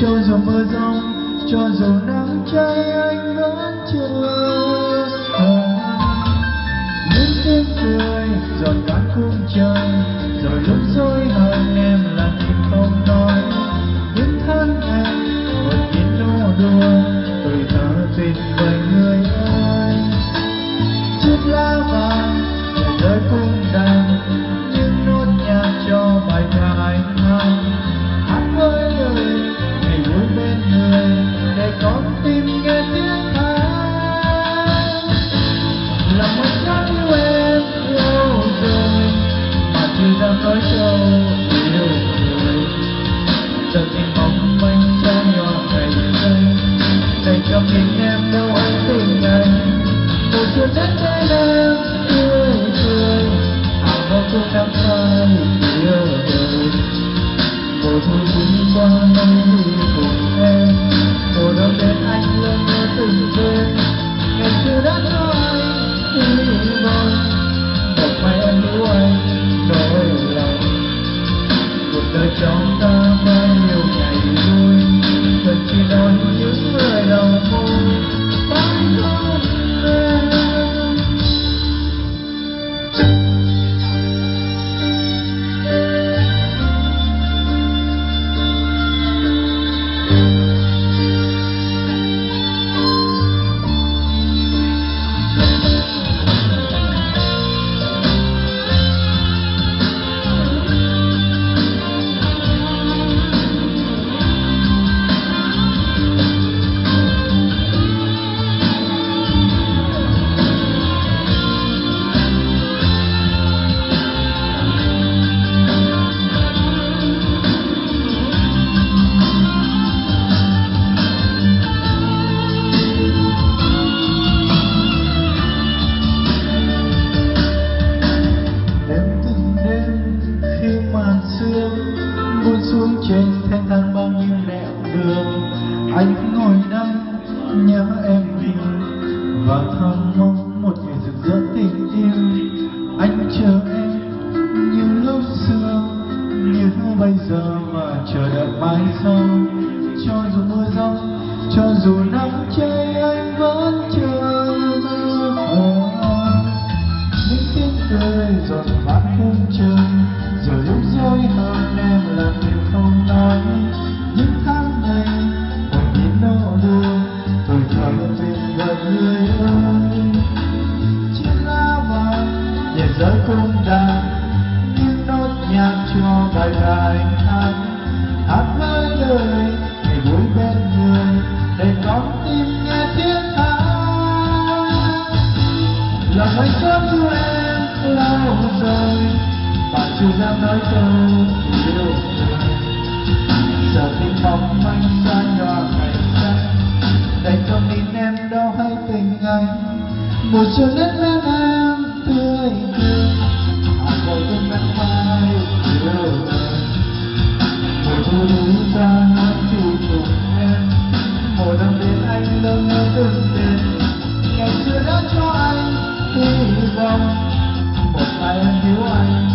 cho dù mưa rông, cho dù nắng cháy anh vẫn chờ những tiếng cười giọt cát cung trời rồi lúc dối hơn em là tim không nói. Những tháng em, một tiếng nô đùa tuổi thơ tuyệt vời người ơi. Chiếc lá vàng đời rơi cung đàn chưa dám yêu người giờ thì mong manh xa nhỏ ngày giây để cho tình em đâu anh từng anh một chiều đất bên em tươi cười ảo mơ cũng nắng phai cuộc đời trong nhớ em đi và thầm mong một ngày rực rỡ tình yêu. Anh chờ em như lúc xưa, như bây giờ và chờ đợi mai sau. Cho dù mưa giông cho dù nắng cháy để cung đàn những nốt nhạc cho bài bài hát hát với lời ngày vui bên người, để con tim nghe tiếng hát lòng anh có yêu em lâu rồi bạn chưa dám nói câu yêu giờ thì mong manh xa nhòa ngày xanh, để cho mình em đâu hay tình anh. Một chiều nét bên anh time.